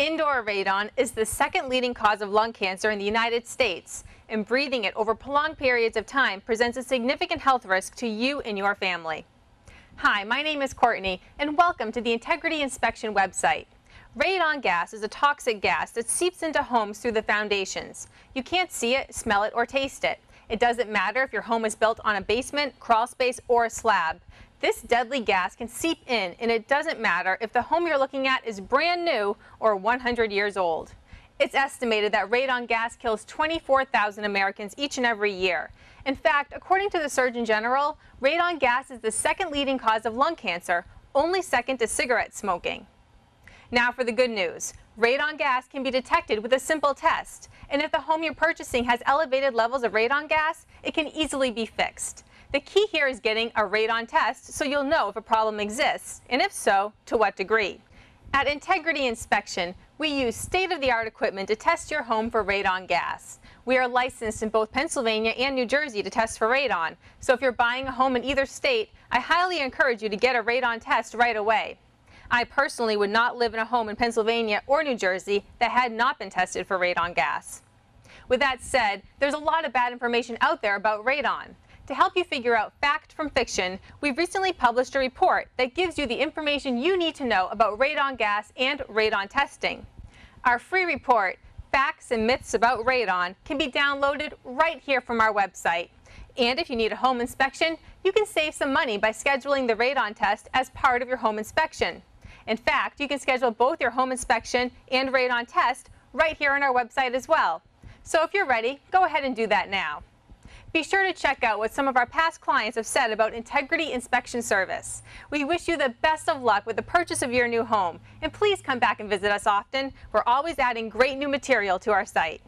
Indoor radon is the second leading cause of lung cancer in the United States, and breathing it over prolonged periods of time presents a significant health risk to you and your family. Hi, my name is Courtney, and welcome to the Integrity Inspection website. Radon gas is a toxic gas that seeps into homes through the foundations. You can't see it, smell it, or taste it. It doesn't matter if your home is built on a basement, crawl space, or a slab. This deadly gas can seep in, and it doesn't matter if the home you're looking at is brand new or 100 years old. It's estimated that radon gas kills 24,000 Americans each and every year. In fact, according to the Surgeon General, radon gas is the second leading cause of lung cancer, only second to cigarette smoking. Now for the good news. Radon gas can be detected with a simple test. And if the home you're purchasing has elevated levels of radon gas, it can easily be fixed. The key here is getting a radon test so you'll know if a problem exists, and if so, to what degree. At Integrity Inspection, we use state-of-the-art equipment to test your home for radon gas. We are licensed in both Pennsylvania and New Jersey to test for radon, so if you're buying a home in either state, I highly encourage you to get a radon test right away. I personally would not live in a home in Pennsylvania or New Jersey that had not been tested for radon gas. With that said, there's a lot of bad information out there about radon. To help you figure out fact from fiction, we've recently published a report that gives you the information you need to know about radon gas and radon testing. Our free report, Facts and Myths About Radon, can be downloaded right here from our website. And if you need a home inspection, you can save some money by scheduling the radon test as part of your home inspection. In fact, you can schedule both your home inspection and radon test right here on our website as well. So if you're ready, go ahead and do that now. Be sure to check out what some of our past clients have said about Integrity Inspection Service. We wish you the best of luck with the purchase of your new home. And please come back and visit us often. We're always adding great new material to our site.